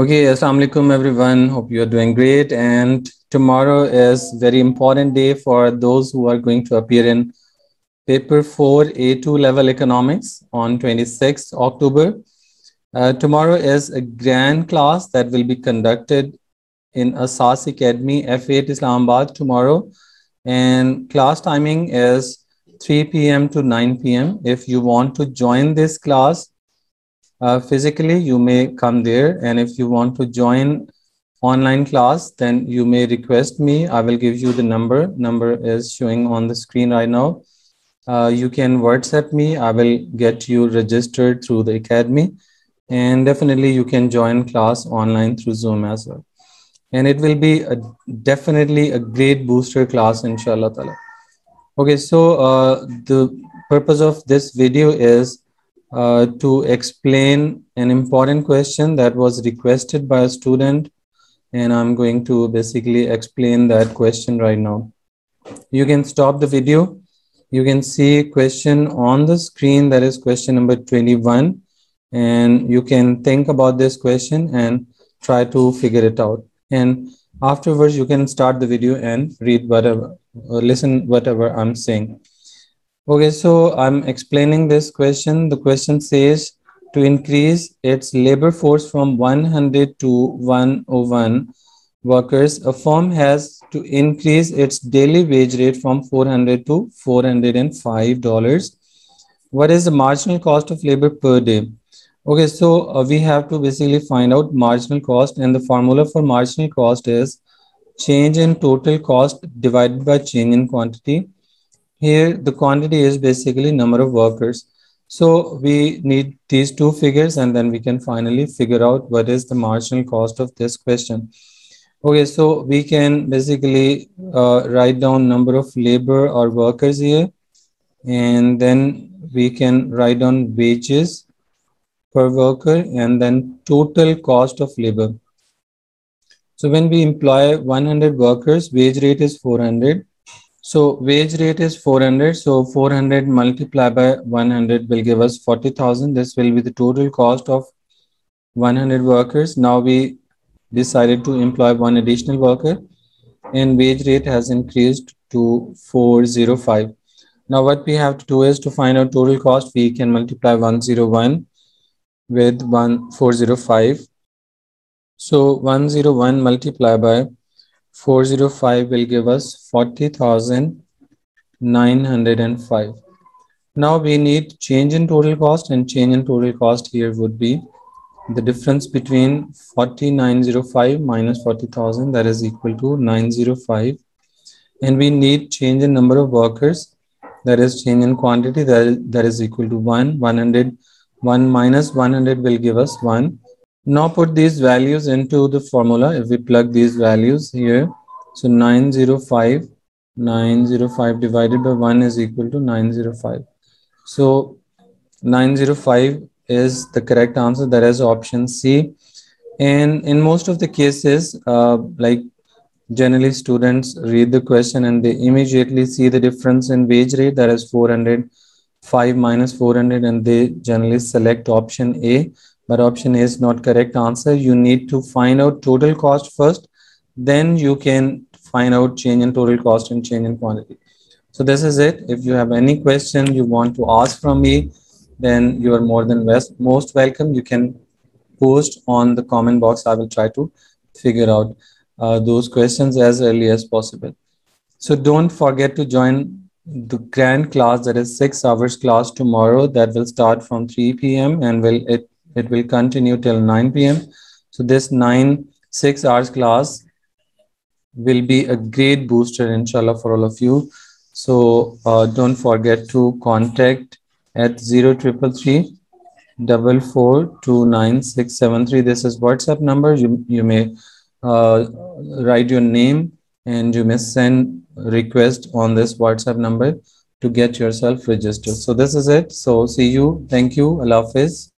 Okay, assalamu alaikum everyone. Hope you are doing great. And tomorrow is very important day for those who are going to appear in paper 4 A2 level economics on 26th October. Uh, tomorrow is a grand class that will be conducted in Asas Academy F8 Islamabad tomorrow. And class timing is 3 p.m. to 9 p.m. If you want to join this class, uh, physically, you may come there. And if you want to join online class, then you may request me. I will give you the number. Number is showing on the screen right now. Uh, you can WhatsApp me. I will get you registered through the academy. And definitely you can join class online through Zoom as well. And it will be a, definitely a great booster class, inshallah. Okay, so uh, the purpose of this video is uh, to explain an important question that was requested by a student. And I'm going to basically explain that question right now. You can stop the video. You can see question on the screen that is question number 21. And you can think about this question and try to figure it out. And afterwards, you can start the video and read whatever, or listen whatever I'm saying. Okay, so I'm explaining this question. The question says to increase its labor force from 100 to 101 workers, a firm has to increase its daily wage rate from 400 to 405 dollars. What is the marginal cost of labor per day? Okay, so uh, we have to basically find out marginal cost and the formula for marginal cost is change in total cost divided by change in quantity here, the quantity is basically number of workers. So we need these two figures and then we can finally figure out what is the marginal cost of this question. Okay, so we can basically uh, write down number of labor or workers here. And then we can write down wages per worker and then total cost of labor. So when we employ 100 workers, wage rate is 400 so wage rate is 400. So 400 multiplied by 100 will give us 40,000. This will be the total cost of 100 workers. Now we decided to employ one additional worker and wage rate has increased to 405. Now what we have to do is to find out total cost, we can multiply 101 with 1405. So 101 multiplied by 405 will give us 40,905. Now we need change in total cost and change in total cost here would be the difference between 4905 minus 40,000 that is equal to 905 and we need change in number of workers that is change in quantity that is, that is equal to 1 100 1 minus 100 will give us 1 now put these values into the formula. If we plug these values here, so 905, 905 divided by 1 is equal to 905. So 905 is the correct answer. That is option C. And in most of the cases, uh, like generally students read the question and they immediately see the difference in wage rate that is 405 minus 400 and they generally select option A but option A is not correct answer. You need to find out total cost first, then you can find out change in total cost and change in quantity. So this is it. If you have any question you want to ask from me, then you are more than best, most welcome. You can post on the comment box. I will try to figure out uh, those questions as early as possible. So don't forget to join the grand class that is six hours class tomorrow that will start from 3 p.m. and will it it will continue till 9 p.m. So this 9, 6 hours class will be a great booster, inshallah, for all of you. So uh, don't forget to contact at 0333 double four two nine six seven three. This is WhatsApp number. You you may uh, write your name and you may send request on this WhatsApp number to get yourself registered. So this is it. So see you. Thank you. Allah Hafiz.